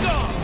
song!